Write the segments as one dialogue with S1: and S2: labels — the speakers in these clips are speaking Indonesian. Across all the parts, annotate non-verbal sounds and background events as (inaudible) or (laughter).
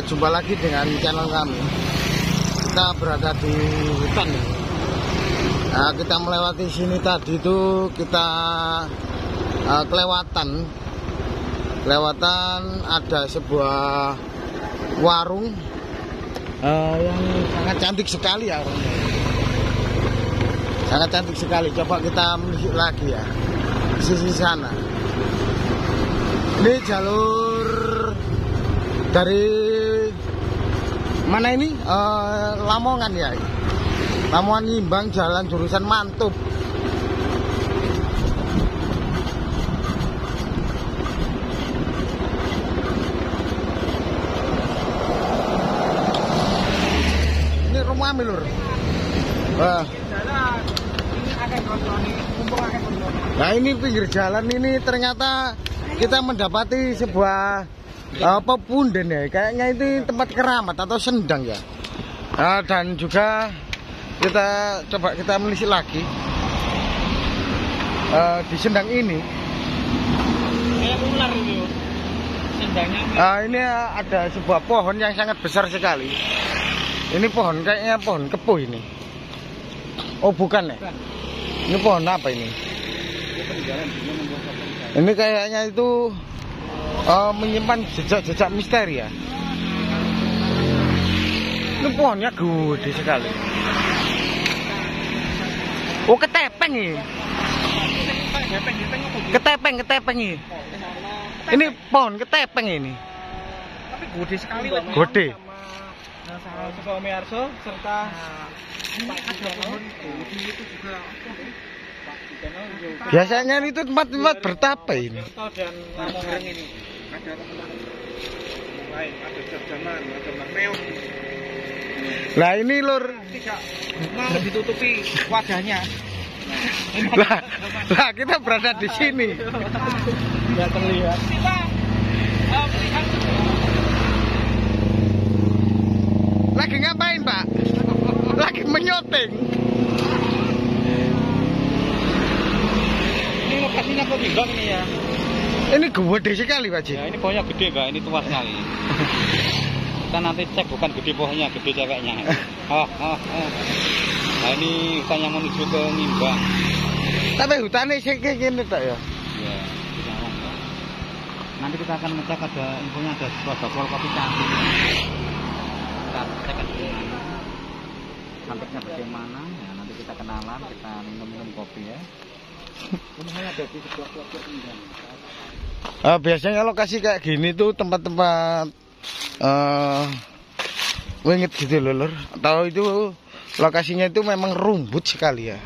S1: Jumpa lagi dengan channel kami. Kita berada di hutan. Nah, kita melewati sini tadi itu kita eh, kelewatan. Kelewatan ada sebuah warung eh, yang sangat cantik sekali ya. Sangat cantik sekali. Coba kita melihat lagi ya. Sisi sana. Ini jalur dari mana ini? Eh, Lamongan ya? Lamongan Nyimbang jalan jurusan Mantub ini rumah kami lur. Wah. Nah ini pinggir jalan ini ternyata kita mendapati sebuah apa punden ya. Kayaknya itu tempat keramat atau sendang ya. Nah, dan juga kita coba kita menelisik lagi. Eh, di sendang ini.
S2: Kayak ular itu. Sendangnya
S1: ah, ini ada sebuah pohon yang sangat besar sekali. Ini pohon kayaknya pohon kepuh ini. Oh bukan ya? Ini pohon apa ini? Ini kayaknya itu eh, menyimpan jejak-jejak misteri ya ini pohonnya gede sekali oh ketepeng ini ketepeng ketepeng ini ini pohon ketepeng ini
S2: tapi gede sekali.
S1: Gede.
S2: Sama sama Suko Miarso serta Pak ada pohon gede itu juga.
S1: Biasanya itu tempat-tempat bertapa ini.
S2: Dan Lamongan ini ada lain ada jam-jaman ada makreum
S1: lah ini lur.
S2: Tidak mau ditutupi wajahnya
S1: lah lah kita berada di sini.
S2: Tidak terlihat. Kita melihat
S1: lagi ngapain pak? Lagi menyoting
S2: ini lokasinya kok bimbang ini ya
S1: ini gede sekali pak Ji
S2: Ya ini pohonnya gede enggak? Ini tua sekali. (laughs) Kita nanti cek bukan gede pohonnya, gede ceweknya. (laughs) Oh, oh, oh. Nah ini hutan yang menuju ke Nimbang.
S1: tapi hutannya sih kayak gini tak ya
S2: Ya. Nanti kita akan ngecek ada infonya ada sebuah bakul kopi cantik. Kita cek ada di mana. Cantiknya bagaimana? Ya nanti kita kenalan, kita minum-minum kopi ya.
S1: Eh, biasanya lokasi kayak gini tuh tempat-tempat wingit gitu loh lur. Atau itu lokasinya itu memang rumput sekali ya.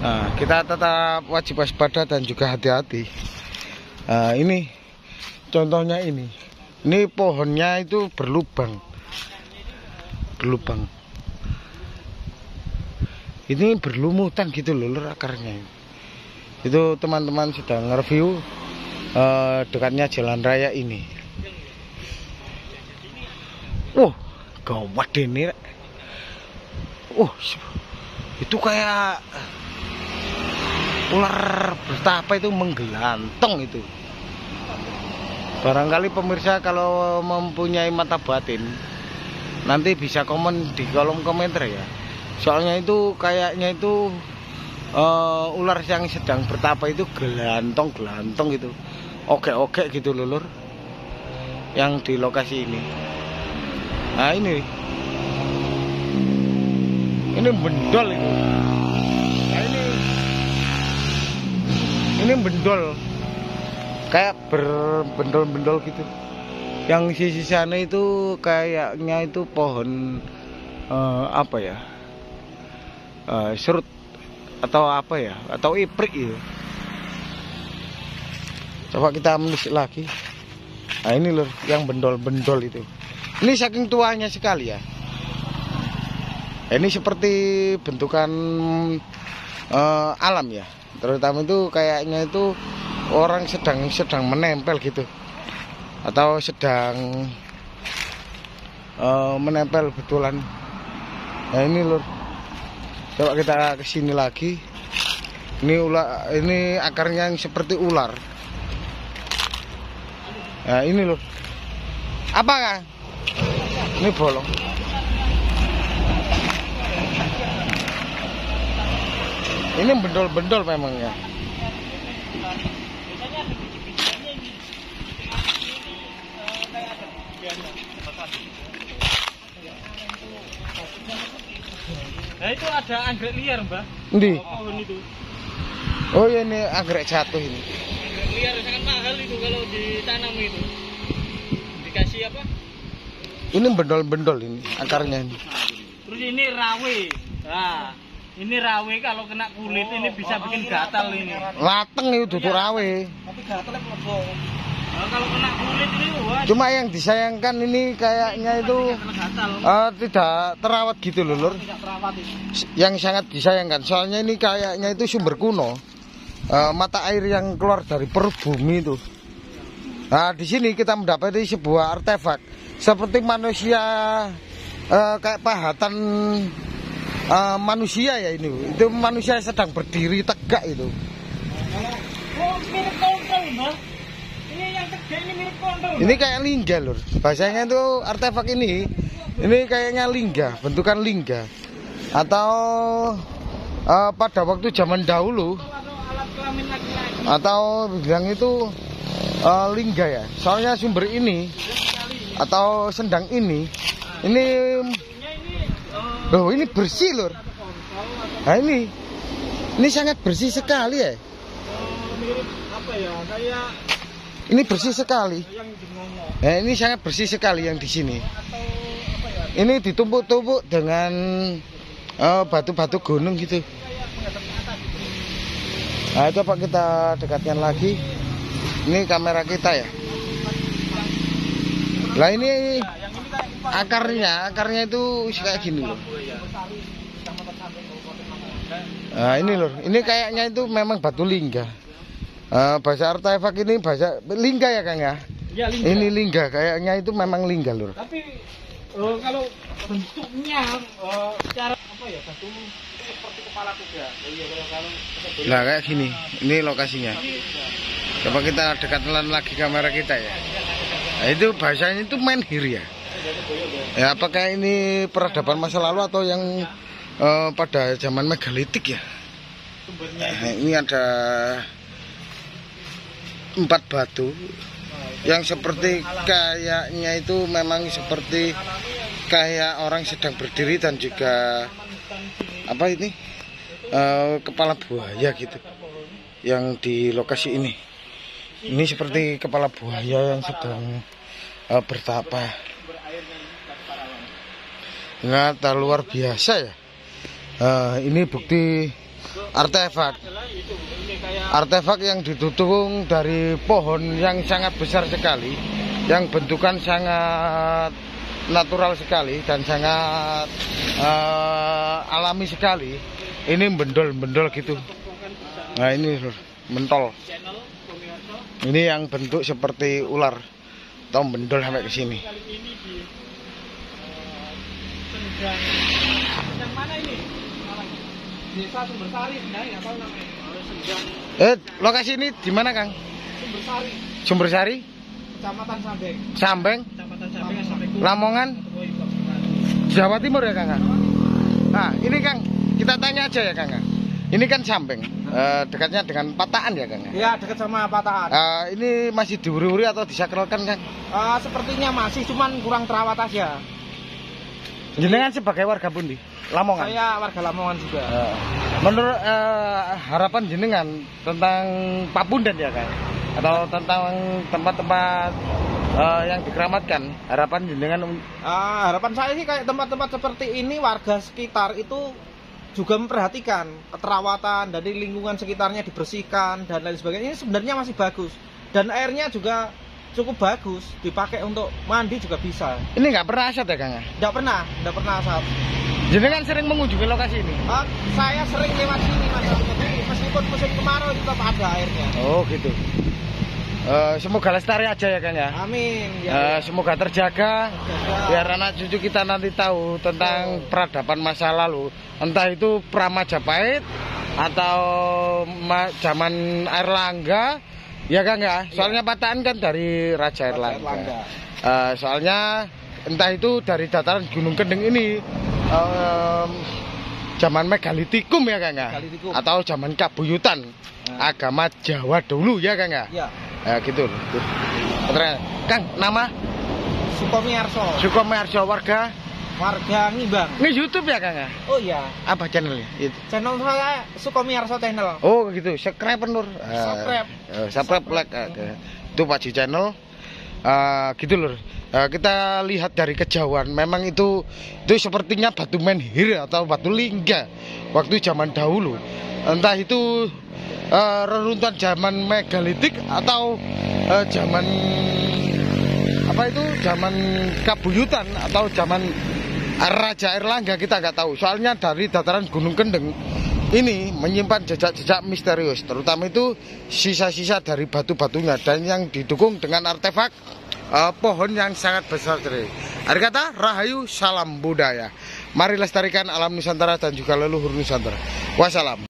S1: Nah, kita tetap wajib waspada dan juga hati-hati. Nah, ini contohnya ini. Ini pohonnya itu berlubang. Berlubang. Ini berlumutan gitu loh lur akarnya itu teman-teman sedang nge-review eh, dekatnya jalan raya ini. Wah, gawat ini. Wah, itu kayak ular betapa itu menggelantong itu. Barangkali pemirsa kalau mempunyai mata batin nanti bisa komen di kolom komentar ya. Soalnya itu kayaknya itu eh, ular yang sedang bertapa itu gelantong gelantong gitu. Oke-oke gitu lho, lur. Yang di lokasi ini. Nah ini. Ini bendol itu nah ini. Ini bendol. Kayak berbendol-bendol gitu. Yang sisi sana itu kayaknya itu pohon eh, apa ya? Eh, serut atau apa ya? Atau iprik gitu. Coba kita menelisik lagi. Nah ini loh yang bendol-bendol itu. Ini saking tuanya sekali ya. Ini seperti bentukan eh, alam ya. Terutama itu kayaknya itu orang sedang sedang menempel gitu. Atau sedang eh, menempel betulan. Nah ini lur coba kita ke sini lagi ini ular ini akarnya yang seperti ular nah ini loh apa kang Ini bolong. Ini bendol-bendol memang ya.
S2: Nah itu ada anggrek liar mbak.
S1: Ndi?
S2: Pohon itu.
S1: Oh ya ini anggrek jatuh ini.
S2: Anggrek liar sangat mahal itu kalau ditanam itu. Dikasih apa?
S1: Ini bendol-bendol ini akarnya ini.
S2: Terus ini rawe. Nah, ini rawe kalau kena kulit ini bisa bikin gatal ini.
S1: Lateng itu tutur rawe.
S2: Tapi gatalnya. Nah, kalau kena kulit ini.
S1: Cuma yang disayangkan ini kayaknya itu eh, tidak terawat gitu loh, Lur. Yang sangat disayangkan. Soalnya ini kayaknya itu sumber kuno. Eh, mata air yang keluar dari perut bumi itu. Nah, di sini kita mendapati sebuah artefak seperti manusia eh, kayak pahatan eh, manusia ya ini. Itu manusia sedang berdiri tegak itu.
S2: Oh, mirip. Ini
S1: kayak lingga lur. Bahasanya itu artefak ini, ini kayaknya lingga, bentukan lingga. Atau eh, pada waktu zaman dahulu,
S2: atau
S1: bilang itu eh, lingga ya. Soalnya sumber ini atau sendang ini, ini,
S2: ini
S1: loh ini bersih lur. Nah ini, ini sangat bersih sekali ya.
S2: eh, mirip apa ya? Kayak
S1: Ini bersih sekali. Nah, ini sangat bersih sekali yang di sini. Ini ditumpuk-tumpuk dengan eh, batu-batu gunung gitu. Nah, coba kita dekatkan lagi. Ini kamera kita ya. Lah ini akarnya, akarnya itu kayak gini loh. Nah, ini loh. Ini kayaknya itu memang batu lingga. Eh, bahasa artefak ini bahasa lingga ya Kang ya?
S2: Ya, lingga.
S1: Ini lingga, kayaknya itu memang lingga lur.
S2: Tapi eh, kalau bentuknya eh, secara apa ya? Batu seperti kepala kuda. Iya kalau kalau
S1: Nah kayak gini, ini lokasinya. Coba kita dekatkan lagi kamera kita ya. Nah, itu bahasanya itu menhir ya. Ya apakah ini peradaban masa lalu atau yang eh, pada zaman megalitik ya? Nah, ini ada empat batu. Yang seperti kayaknya itu memang seperti kayak orang sedang berdiri dan juga apa ini? Eh, kepala buaya gitu. Yang di lokasi ini. Ini seperti kepala buaya yang sedang eh, bertapa. Nggak luar biasa ya. Eh, ini bukti artefak. Artefak yang ditutung dari pohon yang sangat besar sekali yang bentukan sangat natural sekali dan sangat eh, alami sekali. Ini bendol-bendol gitu. Nah ini mentol. Ini yang bentuk seperti ular. Atau bendol sampai ke sini.
S2: Sendang mana ini? Nggak tahu namanya.
S1: Eh lokasi ini di mana kang
S2: Sumbersari,
S1: Sumbersari
S2: Kecamatan Sambeng.
S1: Sambeng
S2: Kecamatan Sambeng sampai
S1: Lamongan. Jawa Timur ya kang nah ini kang kita tanya aja ya kang ini kan Sambeng eh, dekatnya dengan Pataan ya kang
S2: Iya, dekat sama Patahan.
S1: Eh, ini masih diuri-uri atau disakralkan kang
S2: Eh, sepertinya masih, cuman kurang terawat aja.
S1: Jenengan sebagai warga pundi? Lamongan?
S2: Saya warga Lamongan juga.
S1: Eh, menurut eh, harapan jenengan tentang Papundan ya kan atau tentang tempat-tempat eh, yang dikeramatkan harapan jenengan
S2: Ah, harapan saya sih kayak tempat-tempat seperti ini warga sekitar itu juga memperhatikan keterawatan dari lingkungan sekitarnya dibersihkan dan lain sebagainya. Ini sebenarnya masih bagus. Dan airnya juga cukup bagus dipakai untuk mandi juga bisa.
S1: ini nggak pernah asat ya kang ya?
S2: Tidak pernah, tidak pernah saat.
S1: jenengan sering mengunjungi lokasi ini
S2: Ah, saya sering lewat sini mas. Jadi meskipun musim kemarau tetap ada airnya.
S1: oh gitu Eh, semoga lestari aja ya kang ya
S2: Amin.
S1: Eh,
S2: Ya,
S1: semoga terjaga
S2: Terjaga.
S1: biar anak cucu kita nanti tahu tentang peradaban masa lalu entah itu pra Majapahit atau ma- zaman Airlangga ya kan ya soalnya Pataan kan dari Raja
S2: Raja
S1: Airlangga
S2: Airlangga.
S1: Eh, soalnya entah itu dari dataran Gunung Kendeng ini em, zaman megalitikum ya Kang ya? Atau zaman kabuyutan
S2: Nah.
S1: agama Jawa dulu ya Kang ya?
S2: Ya,
S1: Ya gitu. Tuh. Terus, Kang, nama
S2: Sukomi Arso,
S1: Sukomi Arso warga
S2: warga Ngibang.
S1: ini YouTube ya Kang?
S2: Oh iya,
S1: Apa channelnya? Itu.
S2: channel saya Sukomi Arso Channel.
S1: Oh gitu, subscribe Nur. Eh,
S2: Subscribe.
S1: eh, subscribe like. ke- Itu Pak Ji channel. Eh, gitu lur. Eh, kita lihat dari kejauhan, memang itu itu sepertinya batu menhir atau batu lingga waktu zaman dahulu. Entah itu eh, reruntuhan zaman megalitik atau eh, zaman apa itu zaman kabuyutan atau zaman Raja Erlangga kita nggak tahu. Soalnya dari dataran Gunung Kendeng ini menyimpan jejak-jejak misterius, terutama itu sisa-sisa dari batu-batunya dan yang didukung dengan artefak eh, pohon yang sangat besar. Jadi, ada kata Rahayu Salam Budaya. Mari lestarikan alam Nusantara dan juga leluhur Nusantara. Wassalam.